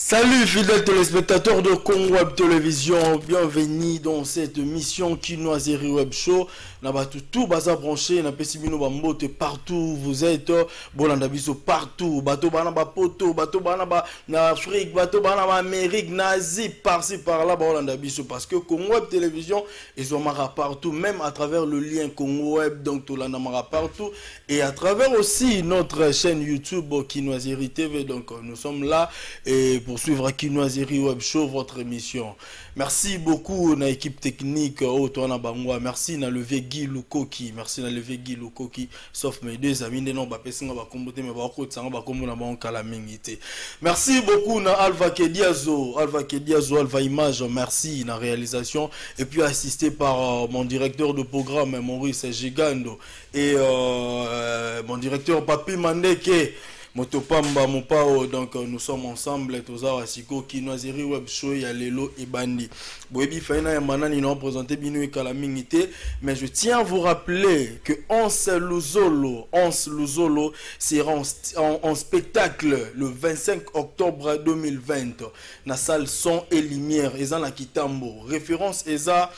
Salut fidèles téléspectateurs de Congo Web Télévision, bienvenue dans cette mission Kinoiserie Web Show. Nabatu tout baza branché na pesi bino bambote partout où vous êtes bolanda biso partout. Bato bana ba poto bato bana ba na Afrique bato bana ba Amérique na Asie par-ci par-là bolanda biso parce que Congo Web Télévision ils ont mara partout même à travers le lien Congo Web donc tout là mara partout. Et à travers aussi notre chaîne YouTube Kinoiserie TV donc nous sommes là et pour suivre Kinoiserie Web Show votre émission. Merci beaucoup na équipe technique Otoana Bangwa. Merci na levier Guy Lukoki. Merci na levé Guy Lukoki. Sauf mes deux amis non te merci beaucoup na Alva Kediazo. Alva Kediazo Alva Image merci na réalisation. Et puis assisté par euh, mon directeur de programme Maurice Gigando et euh, mon directeur Papi Mandeke motopamba mopao donc nous sommes ensemble toza siko kinoiserie web show ya lelo ebandi boyebi faina ya manani na présenté bino ekala mingi te mais je tiens à vous rappeler que Ons Luzolo Ons Luzolo sera en, spectacle le 25 octobre 2020 na salle son et lumière eza na kitambo référence eza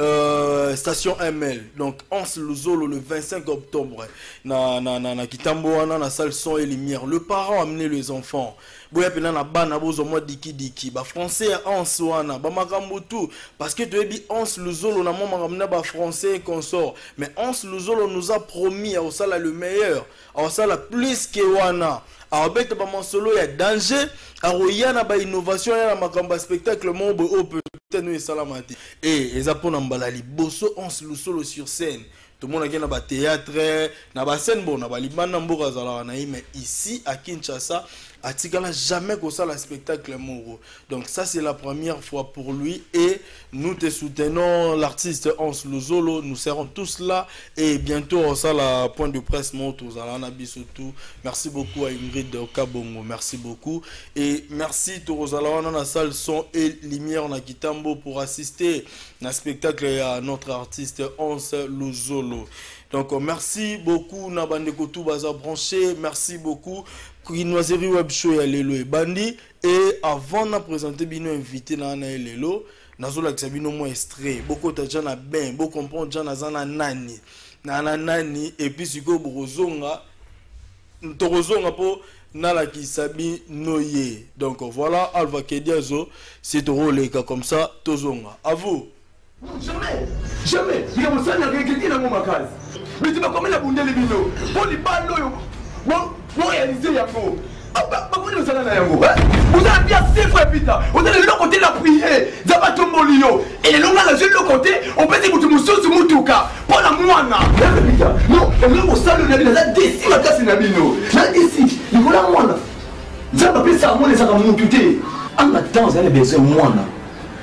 euh, station ML donc Ans Luzolo le 25 octobre. Na na na, na Kitambo wana na salle son et lumière. Le parent a amené les enfants. Boya pena na bana bozo mo diki diki. Ba français Ans wana. Ba makambo tout. Parce que toyebi Ans Luzolo na mo makambo ba français consort mais Ans Luzolo nous a promis à osala le meilleur. À osala plus que wana. Abeta bamasolo ya danger. Akoya na bainnovation ya na makambo ya spectacle moko boye peut-être no esalama te. E eza mpona mbala liboso once lusolo sur scène. Tomonaki na batéâtre na bascène bon na balibanda mboka azalaka na ye mais ici à kinshasa atikala jamais kosala spectacle moko donc ça c'est la première fois pour lui. Et nous te soutenons l'artiste Hans Luzolo nous serons tous là. Et bientôt on sera la point de presse moto na biso tout. Merci beaucoup à Ingrid Okabongo merci beaucoup. Et merci Torozala na salle son et lumière. Na Kitambo pour assister na spectacle à notre artiste Hans Luzolo donc merci beaucoup. Na bandeko tout baza branché. Merci beaucoup kinoiserie web show ya lelo ebandi et avant na présenter bino invité na na lelo. Nazolakisa bino mwa extrait. Bokota ja na bain bocomprendre ja naza na nani. Na na nani epuis sikoyo bokozonga tokozonga mpo nalakisa bino ye. Donc voilà alva kediazo si tokoleka comme ça tozonga. À vous. Jamais jamais. Likambo sani akekeki nango makasi biti bakomela bundeli bino. Mpo libanda boréalize yango. Bakoni osala na yango ozala bia sifre epita ozala eloko te na prie za batomboli yo elelo nga nazwi eloko te opesi motu mosusu motuka mpo na mwana epita no eloko osala na bino aza desi makasi na bino na desi likolo ya mwana nzambe apesaka mwana ezaka motu te anga temps ozali na besoin mwana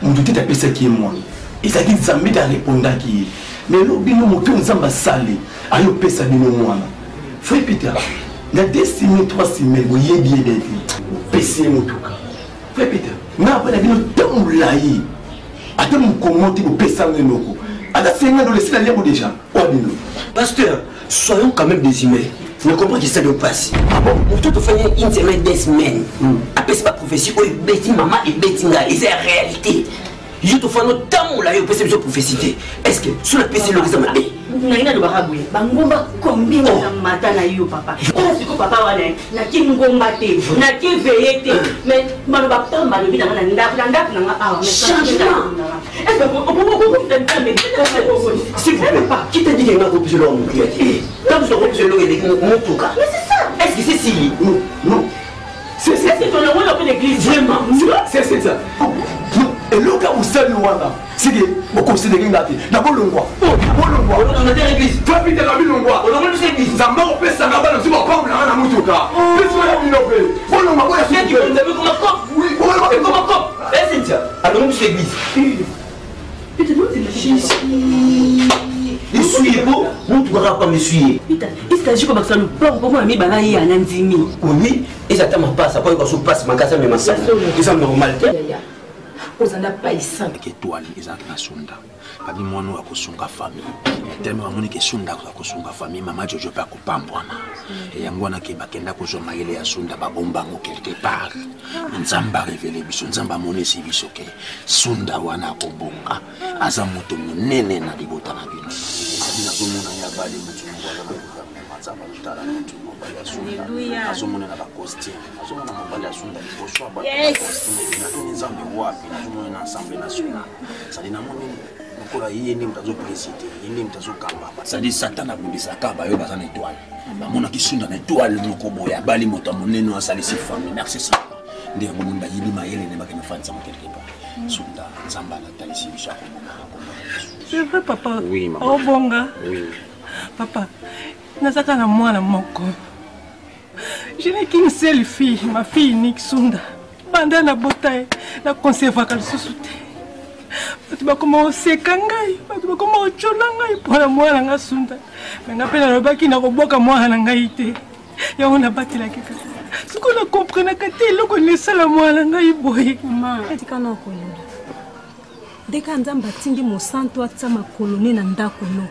motu te tapesaki ye mwana ezalaki nzambe te arépondaki ye mais elo bino moto nzambe asali ayo opesa bino mwana foi peter na deux semaines trois semaines boyebi ye beti opesi ye motuka foi peter. Nga apana bino te molai ata mokomo te bopesango eloko ata senga ndo lesila liabo déjà. Oya bino pasteur soyons quand même des humains. Ne comprends que ça de passe. Ah bon? Moto tofanya une semaine deux semaines. Apesi baprophétie oyo ebeti mama ebeti ngai eza ya réalité. Yo tofana otambola yo opesa biso prophétie te est ce que so napesi eloko eza mabe nangi nalobaka boye? Bangomba kombi na mata na yo papa. Wana siko papa wana naki ngomba te naki veye te. Mais maloba pamba alobi nanga na ndako na ndako nanga awa. S'il vous plaît qui t'a dit que nga kopesa eloko motu ya te sokopesa eloko eleki motuka est ce que c'est sili non non. C'est c'est tolongona mpe l'église vraiment. C'est c'est ça nzambi wana. Siki okonsidere nga te nakolongwa bolongwatapitaka bilongwa. Nzambe akopesanga bana biso bapambu nanga na motuka. Biso ya bino mpe bolongwa esuye po motuka kaka kwa mesuye esagi kobakisa lopoko mpo mona mibala ye ana ndimi omi eza ata mapasa po ayokasopasi makasi amemasa eza normal te ozala paisa ke étoile ezalaki na sunda babi mwana oyo akosunga famille telema bamoni ke sunda akosunga famille mama jojo mpe akopambwana yango wana ke bakenda kozwa mayele ya sunda babombango quelque part. Nzambe arevele biso nzambe amonisi biso ke sunda wana akobonga aza moto monene na libota na bino abi nazomona ye abali motu moko azanzambe azotala motu mobali ya sunda. Azomonela bacostume azomona mobali ya sunda liboso abaaatoni nzambe wapi? Nazomona na assemblée nationale. Sadi namoni lokola ye nde moto azopreside ye nde moto azokamba. Sadi satan abundisaka bayo baza na étoile. Bamonaki sunda na étoile moko boye abali moto ya monene asalisi famille merci satan. Nde yango moni bayebi mayele nde bakende fandisama quelque part. Sunda nzambe alatalisi biso akomona. C'est vrai, papa. Oui, maman. Oh, bonga. oui. Papa, nazaka na mwana moko. Je n'ai qu'une seule fille, ma fille unique Sunda. Banda na botaye, na conservaka lisusu te. bato bakoma koseka ngai bato bakoma kotyola ngai mpona mwana nga sunda. Me nga mpe nalobaki na koboka mwana na ngai te. Yango nabatelaki kaka. Sikoyo nakomprenaka te eloko nesala mwana na ngai boye. Mama etika na okolola ndeka nzambe atindi mosantu atia makolo ne na ndako no.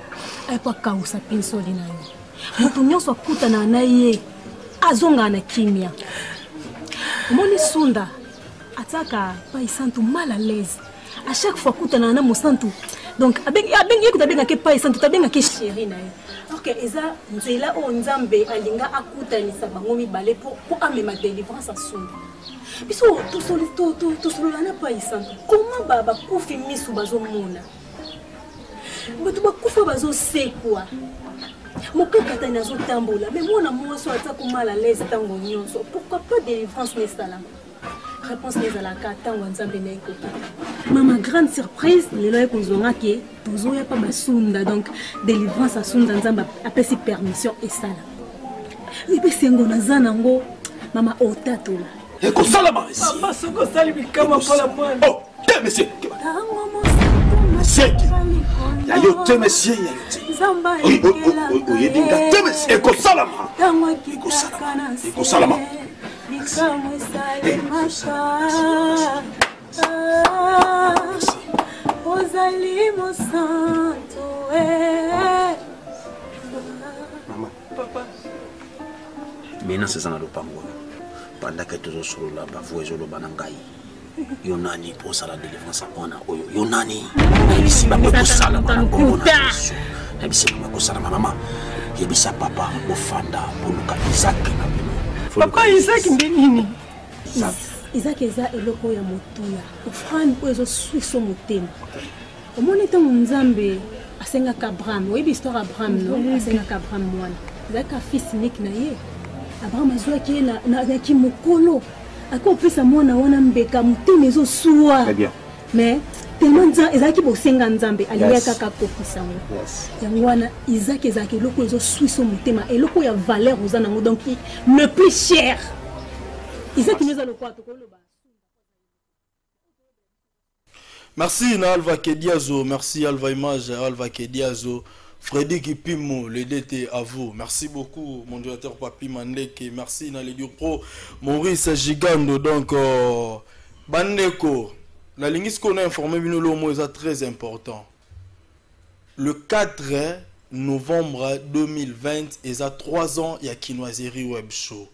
Ayepo akausa mpe nsoli na yo moto nyonso akutanaka na ye. Azongaka na kimia. Omoni sunda atiaka pai santu mal à l'aise. À chaque fois akutanaka na mosantu. Donc ye kuta abengaki pai santu tabengaki sheri na ye. Orke eza nzela oyo nzambe alinga akutanisa bango mibale mpo amema délivrance asunda biso tosolo- to- to- tosolola na pai santu koma ba- bakufi miso bazomona? Bato bakufa bazosekwa mokakatani azotambola me mwana mwasi oyo aza komala lese ntango nyonso. Pourquoi pas délivrance nesalama réponse nezalaka ntango nzambe na ekoki mama grande surprise lelo ekozongaki tozoya mpa basunda donc délivrance asunda nzambe apesi permission esala. Epesi yango naza nango mama otatola. Ekosalama esi papa soki osali bikama mpona mwana. Oh te monsieur ntango mosantu Seki. ya yo te monsieur ya yo te oyebi nga te ekosalama. Ekosalama ozali mosantu maintenant seza na lopango wana pandaka tozosolola bavo ezoloba na ngai yo nani mpo osala délivrance mwana oyo. Yo nani? Nayebisi bango ekosalama na bongo na yesu nayebisi bango ekosalama mama. Yebisa papa bofanda boluka izake na bino. Papa isaki nde nini? Ezaki eza eloko oyo ya motuya. Ofrande oyo ezoswiso motema. Omoni ntango nzambe asengaka abraham. Oyebi histoire abraham no asengaka abraham mwana. Ezalaka fils unique na ye. Abraham azwaki ye azalaki mokolo akopesa mwana wana mbeka motema ezosuwa mais tellement nza- ezalaki bosenga nzambe alingai kaka akokisa ngo yango wana izaki ezalaka eloko ezoswiso motema. Eloko ya valeur oza nango. Donc le plus cher. Izaki nio eza lokola tokoloba. Merci na Alva Kediazo, merci Alva Image, Alva Kediazo, Freddy Kipimo, le DT à vous. Merci beaucoup mon directeur Papi Mandeke, merci na les Pro, Maurice Gigando donc euh, Bandeko. La ligne ce qu'on a informé bino le mot est très important. Le 4 novembre 2020, il y a 3 ans, il y a Kinoiserie Web Show.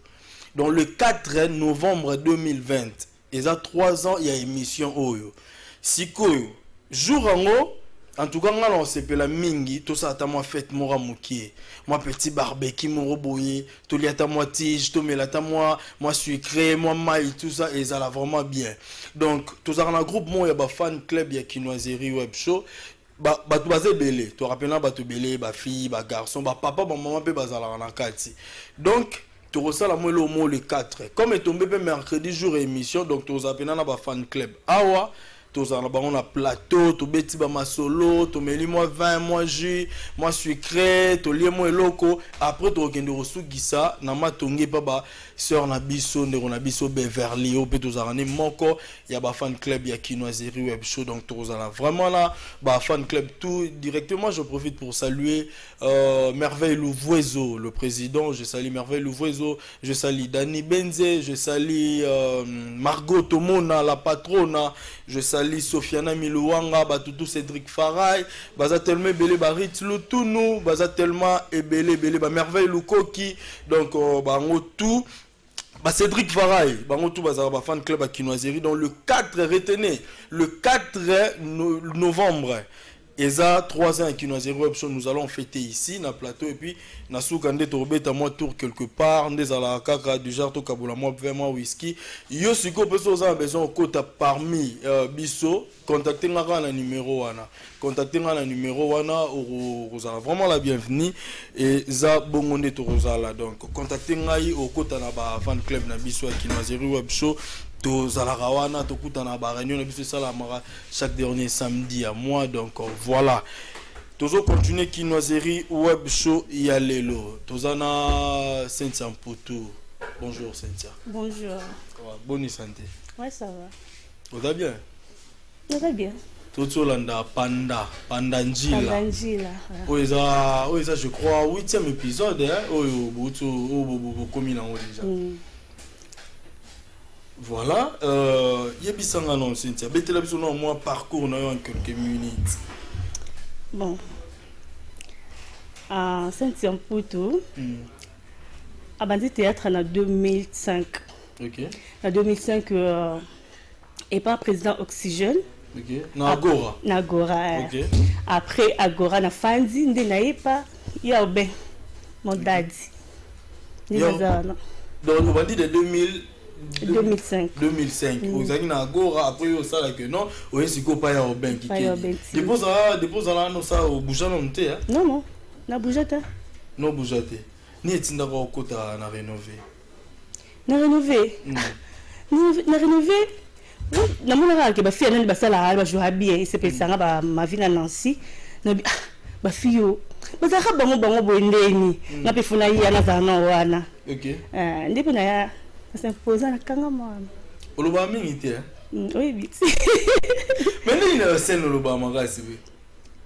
Donc le 4 novembre 2020, il y a 3 ans, il y a émission Oyo. sikoyo jour yango en tout cas nga na osepela mingi tosala ata mwa fete moko ya mokie mwa petit barbeki moko boye tolia ata mwa tige tomela ata mwa mwa sucré mwa mai tout ça vraiment bien. Donc tozalaka na groupe moko ya bafan club ya kinoiserie web show. Ba- bato baza ebele torapela bato ebele bafille bagarçon bapapa bamama mpe bazalaka na kati. Donc tokosala mo eloo mo le 4 comme etombe mpe mercredi jour émission donc bafan club. Awa tozala bango na plateau tobeti bamasolo tomeli mwa vin mwa jus mwa sucre tolie mwa eloko. Après tokokende kosukisa na matongi mpa baseur na biso ndeko na biso beverly oyo mpe tozalaka ne moko ya bafan club ya kinoiserie web show. Donc tokozala vraiment na bafan club tout directement. Je profite pour saluer euh, merveille louvoiseau le président. Je salue merveille louvoiseau. Je salue dani benze. Je salue euh, margot tomona la patrona. Je salue sofiana miluwanga batutu cédric farai baza tellement ebele barit lutunu baza tellement ebele ebele bamerveille lukoki. Donc euh, bango tout bah Cédric Farai, bango tout bazara ba fan club à Kinoiserie. Donc le 4 retenez le 4 no- novembre eza 3 ans à Kinoiserie web show nous allons fêter ici na plateau et puis na suka nde tobeta moi tour quelque part nde ezalaka kaka du genre tokabola mwa vraiment whisky. Yo sikoyo mpe so oza na besoin okota parmi euh, biso contacte nga kaka na numéro wana. Contacte nga na numéro wana okozala vraiment la bienvenue. Eza bongo nde tokozala donc. Contacte ngai okota na bafan club na biso ya kinoiserie web show tozalaka wana tokutana na baréunion na biso esalamaka chaque dernier samedi ya mois. Donc voilà. Tozocontinue kinoiserie web show ya lelo. Toza na cynthia mputu bonjour cynthia Bonjour. Ouais, bonne santé. Ouais, ça va. oza bien? Va bien. tozolanda panda panda njila. Oyo eza oyo eza je crois 8e épisode hein, oyo bokomi nango déjà voilà euh, yebisanga non cynthia betela biso na mwa parcours na yo en quelques minutes Bon. À Saint-Yamputu, Mm. à Bandit Théâtre en 2005. ok En 2005, euh, et pas président Oxygène. ok na agora Na Agora. ok Après Agora, na Fandi, nde na Epa, ya obe. Mon daddy. Nde naza wana. donc obandi de 2000 2005. 2005 ozalaki na agora après oyo osalaki non oye sikoyo pa ya Robin Kikedi. depo ozala wana osala te? Non, non. Na bougata. no buja te ni etindaka okota na rénové? Na rénové? Mm. na rénové? Namonaka ke bafille nani basalaka bajouera bien esepesanga mavi na nancy nabi bafille oyo bazalaka bango bango boye ndeni nga mpe funa ya nazala na wana ok Ah, nde mpe naya mwana mingi te hein? Mm, ndenge na scène olobaka makasi pe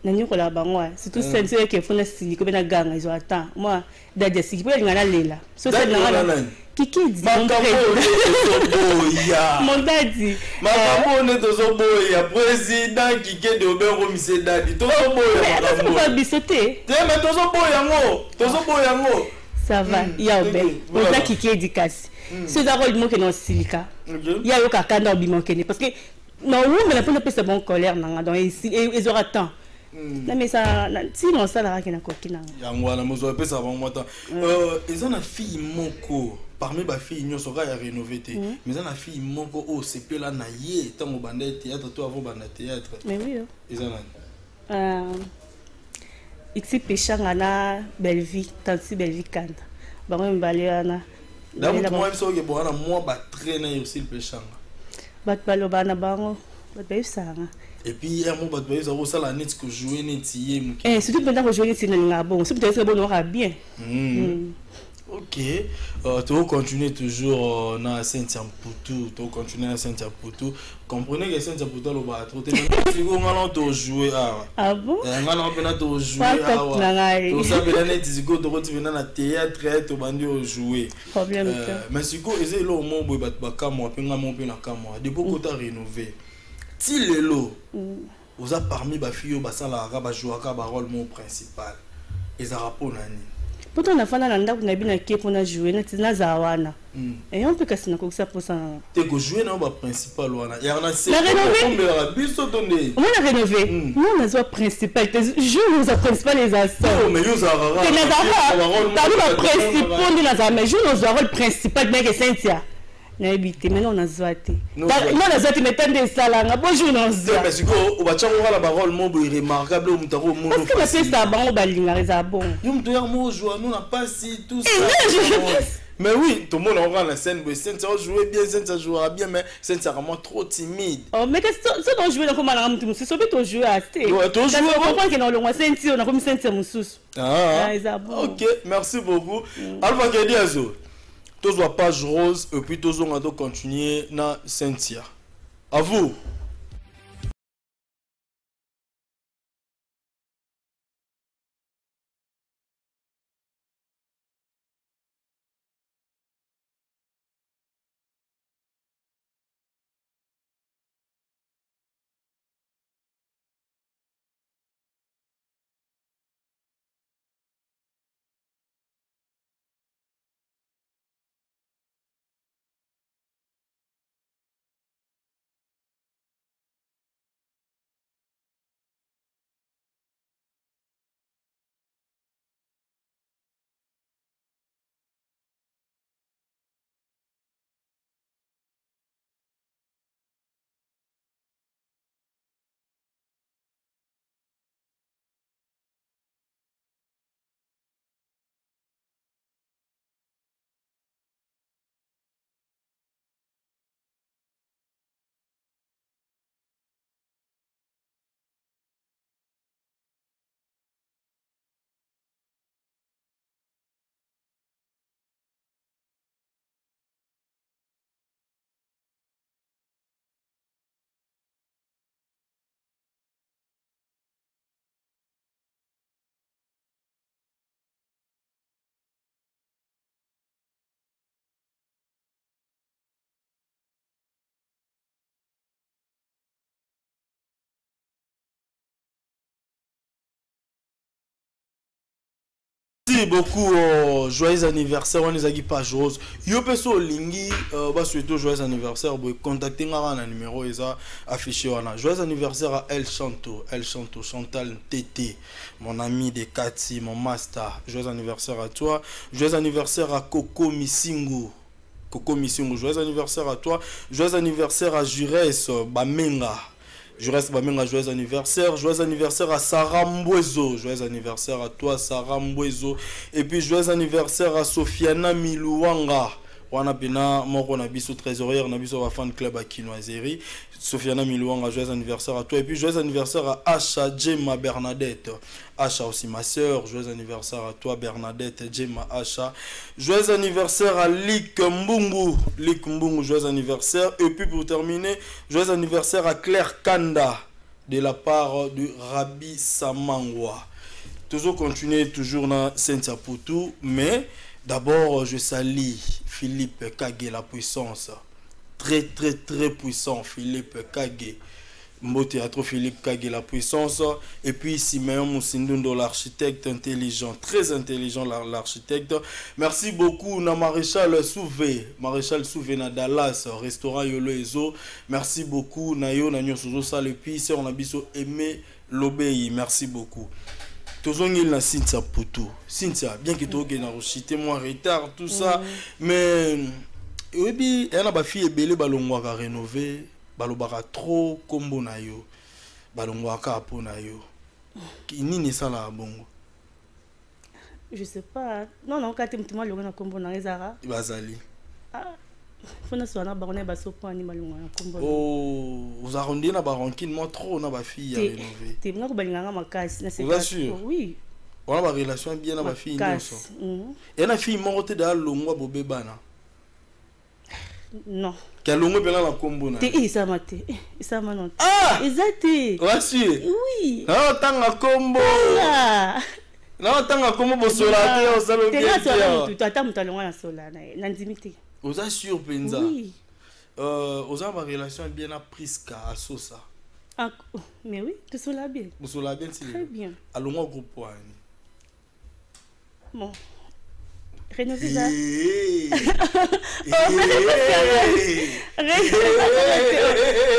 nanyokolaka bango wa surtout sene so yeke funa siliki mwa dadi mpo nalela so nanga makambo tozoboya. Président kikede obengomise dadi tozoboya makambo asakoba oyo. biso te te me tozoboya yango tozoboya yango ça va Mm, ya ok, obe voilà. oza kikedi kasi so eza role moko na osilika ya yoka kanda obima okende parce que na owumbela mpo napesa bon colère nanga donc ezwaka temps. Namesa ntina osalaka ke nakoki nanga yango wana mozwa epesaka bango mata eza na fille moko parmi bafille nyonso kaka ya rénové te mais eza na fille moko oyo osepela na ye ntango banda ye théâtre to avant banda théâtre. Mais oui eza nani Euh, ixi peshanga na belvi tanti belvi kanda. Bango mibale wana damutu mwa biso oke boka na mwa na ye bato na bango bato bayebisaka et puis ya mo bato bayebisa kosala neti kojoue neti ye moke. Surtout mpenza kojoue neti nalingaka bongo so mpenza bonokaka bien. Mm. Ok. Euh, tokocontinue toujours euh, na cynthia mputu tokocontinue na cynthia mputu comprenez que cynthia mputu alobaka tro te sikoyo nga na tojoue awa ah bon? Eh, nga na mpena tojoue Pas top na ngai. tosabela neti sikoyo tokoti pena na théâtre tobandi ojoue problème te mais sikoyo eza eloko moko boye bato bakamwa mpe nga moko mpe nakamwa depo kota rénové. Ti lelo oza parmi bafille oyo basalaka kaka bajouaka barole moko principal. Ezalaka mpo na nini poto nafanda na ndako na bino ake mpona joue neti nazala wana eyo mpe kasi nakokisa mposa nanga te kojoue na yo baprincipal wana. Na Na seombelaka biso to nde omona rénové. Mm. mo nazwa principal. Te jour oza principal eza so me yo ozalaka te nazalaka parmi baprincipal nde nazala mais jour nazwa role principal meke cynthia nayebi te maintenant nazwa te. No nazwa te mais tande esalanga. Bo jour nazwa mais sikoyo obatiaka kala barole moko boye remarquable oyo moto akomona parce que napesaka bango balingaka eza bon. Yo moto yaka moko ozwa no na pasi tout Eh, nga je- Mais oui, tout le monde aura la scène, Cynthia jouer bien, Cynthia jouera bien, mais Cynthia vraiment trop timide. Oh, mais que so donc jouer dans comment la mutu mususu soki tojouer ate Ouais, tozouer, ouais. comprendre ke na olongwa senti oyo nakomi senti ya mosusu Ah, Ah, eza bon. ok, merci beaucoup. Alpha Kedi Azo, tous la page rose, et puis tous on va continuer na Cynthia. À vous. Merci beaucoup. euh, joyeux anniversaire. On les a dit page rose. Yo peso lingi. Euh, bah surtout joyeux anniversaire. Vous contactez moi un numéro isa affiché wana. Joyeux anniversaire à El Chanto. El Chanto. Chantal Tété. Mon ami de Kati. Mon master. Joyeux anniversaire à toi. Joyeux anniversaire à Coco Missingu. Coco Missingu. Joyeux anniversaire à toi. Joyeux anniversaire à Jures euh, Bamenga. Je reste Bamenga, joyeux anniversaire. Joyeux anniversaire à Sarah. Joyeux anniversaire à toi, Sarah. Et puis, joyeux anniversaire à Sofiana Miluanga. Wana pena moko na biso trésorière na biso ba fan club à Kinoiserie Sofiana Miluanga joyeux anniversaire à toi. Et puis joyeux anniversaire à Asha Gemma Bernadette. Asha aussi ma sœur joyeux anniversaire à toi Bernadette Gemma Asha joyeux anniversaire à Lik Mbungu. Lik Mbungu joyeux anniversaire. Et puis pour terminer joyeux anniversaire à Claire Kanda de la part de Rabi Samangwa. Toujours continuer toujours dans Saint Poutou mais d'abord je salue Philippe Kage la puissance. Très très très puissant Philippe Kage Mbote à trop Philippe Kage la puissance. Et puis Simeon Moussindundo l'architecte intelligent très intelligent la- l'architecte. Merci beaucoup maréchal Souvé. Maréchal Souvé na Dallas restaurant Yolo Ezo. Merci beaucoup na yo na puis c'est on a biso aimé l'obéi. Merci beaucoup tozongeli na cynthia cynthia bien ke tokende na kochite mwa retard tout ça. Mais oyebi eya na bafille ebele balongwaka rénové balobaka trop nkombo na yo. Balongwaka mpo na yo. Ki- nini esalaka bongo? Je sais pas non non malongo na nkombo na ezaka bazali fona soa na bango na basopo ani balongo na nkombo na Oh, ozalaka ndie na baronkine mwa trop na bafille ya rénové te nga kobalinganga makasi na Oza sûr? oui wana barelation ya bien na bafille nyonso Mhm. eya na fille moko te da alongwa bobebana non ke alongwe mpena na nkombo na te eh, esama te Eh, esama non Ah! eza te wasue oui naotanga nkombo Ah. naotanga nkombo bosola te obiete mutu ata moto alongwa na sola na ye nandimi te oza sur mpenza oui. Euh, oza na barelation ya bien na priska asosa Ah, oh, mais oui tosola bien. Bosola bien très bien. Alongwa groupe wani bon. Eza Eh,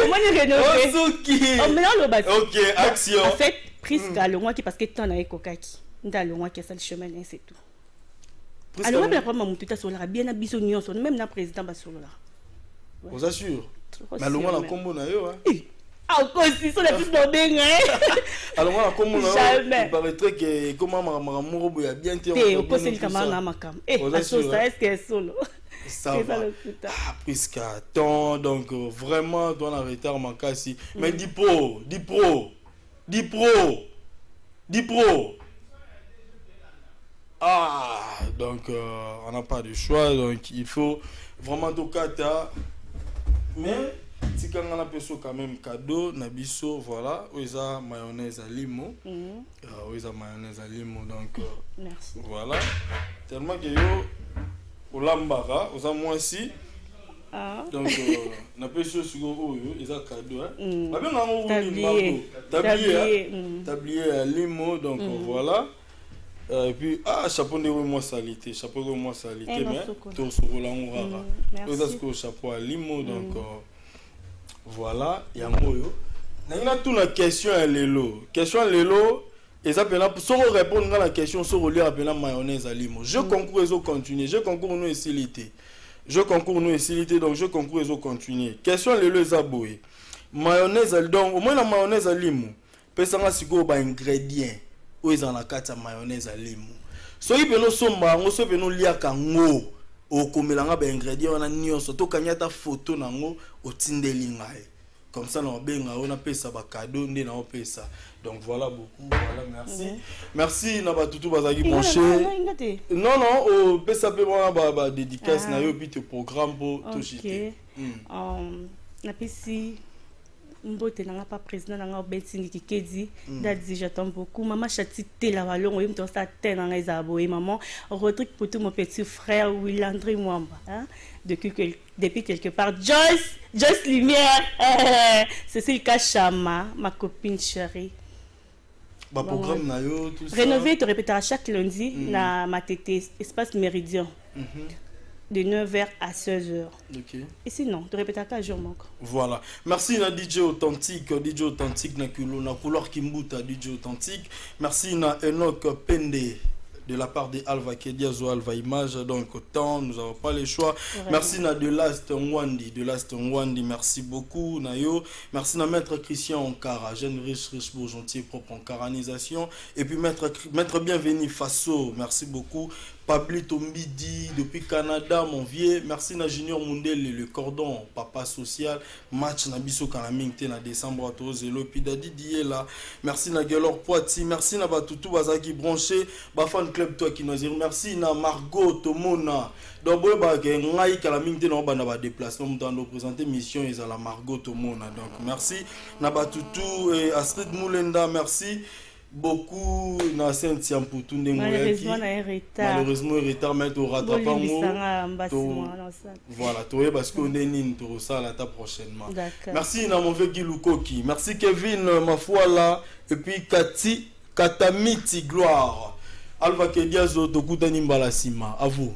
omoni rénové osuki omena oloba te. ok action. En fait priske alongwaki parce que temps na ye ekokaki nde alongwaki asali chemin na ye c'est tout Alongwa- na problème motu te asololaka bien na biso nyonso même na président basololaka oza sur Trop me alongwa na nkombo na yo hein? Eh, akosi so na biso bobenga alors nga nakomona Jamais. paraîtrait que ekoma makambo moko boye ya bien te te okoselika maa na makambo Eh, asosa hein? estce esolo ça eza va. lokuta Ah, puisque temps donc euh, vraiment toi na retard makasi mais di pro di pro di pro di pro ah donc euh, on n'a pas de choix donc il faut vraiment tokata mais tikanga na peso quand même cadeau na biso voilà eza mayonnaise ya limo. Mhm, oyo eza mayonnaise ya limo donc euh, merci. voilà. Tellement que yo olambaka oza mwasi Ah, donc euh, napesi yo sikoyo oyo eza cadeau Mm. babenga yango Tablier. Tablier, mm. tablier ya limo donc euh, voilà. Euh, et puis ah chapeau ndenge mwa sali te chapeau oyo mwa sali Eh, te non, mais sokola. tosokola yango kaka Mm, eza sikoyo chapeau ya limo donc euh, voilà yango oyo nangi natuna question ya lelo. Question ya lelo eza mpena soki orépondre nga na question soki oliaka mpena mayonnaise ya limo. Jeu concours ezocontinue jeu concours no esili te. Jeu concours no esili te donc jeu concours ezocontinue question ya lelo eza boye. Mayonnaise donc omoi na mayonnaise ya limo pesanga sikoyo baingrédient oyo ezala na kati ya mayonnaise ya limo soki mpena osomba yango soki mpena oliaka yango okomelanga baingrédient wana nyonso tokangi ata foto na yango otindeli ngai. Comme ça na obenga yo napesa bakado nde na opesa donc voilà beaucoup voilà merci. Merci na bato tu bazalaki branché non non opesa mpe wana ba- badédicace Ah. na yo puis te programme mpo toshi ok. Te Mm. Um, napesi mbote nanga pa président nanga obetindi kikedi dadi j'attends beaucoup. Mama chati tela balongo ye moto osa te nanga ezala boye. Maman rodrigue poto mon petit frère willandri mwamba hein? depuis, quel- depuis quelque part. Joyce joyce lumière eh, cécile kachama ma copine chérie. Baprogramme na yo tout ça. Rénové te répétera chaque lundi na matete espace méridien. Mhm. De 9h à 16h ok et sinon te répétera jour moko Voilà. Merci na DJ Authentique, DJ Authentique na kulo na couleur Kimbuta DJ Authentique. Merci na Enoch Pende de la part de Alva Kedia Zo Alva Image. Donc autant nous avons pas le choix. Merci na de Last Nwandi, de Last Nwandi. Merci beaucoup na yo. Merci na maître Christian Onkara, jeune riche riche beau gentil propre en caranisation et puis maître maître bienvenu Faso. Merci beaucoup. Pablito Mbidi depuis Canada, mon vieux. Merci na Junior Mundele, le cordon, papa social. Match na biso kanaming te na décembre à Tozelo. Puis Dadi Diela. Merci na Gelor Poiti. Merci na Batutu Bazaki branché. Bafan Club toi qui nous. Merci na Margot Tomona. Donc, boye ba ke ngai kanaming te na bana ba déplacement mutu ando présenter mission ezala Margot Tomona. Donc, merci na Batutu et Astrid Moulenda. Merci beaucoup na Saint-Tiam pour tout ndenge malheureusement retard. Malheureusement retard mais torattrape yango bolimbisanga mbasi to- mwana osala voilà toyeba sikoyo nde nini tokosala ata prochainement. Merci na mauvais gilukoki merci kevin mafuala et puis kati katamiti gloire. Alva kediazo tokutani mbala nsima à vous